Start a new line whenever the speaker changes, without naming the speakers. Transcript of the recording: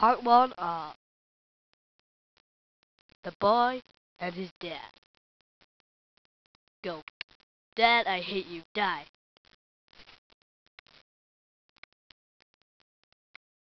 part one, uh, the boy and his dad. Go. Dad, I hate you. Die.